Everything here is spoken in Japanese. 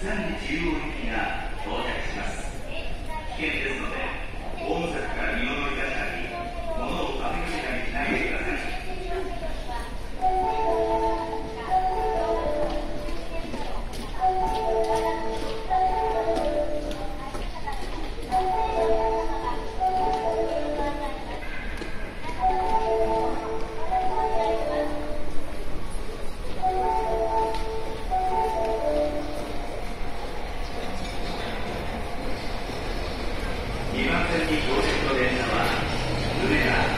危険ですので大武柵から身を乗り出したり物を食べ壁のたりしないでください。2番線に。到着の電車は梅田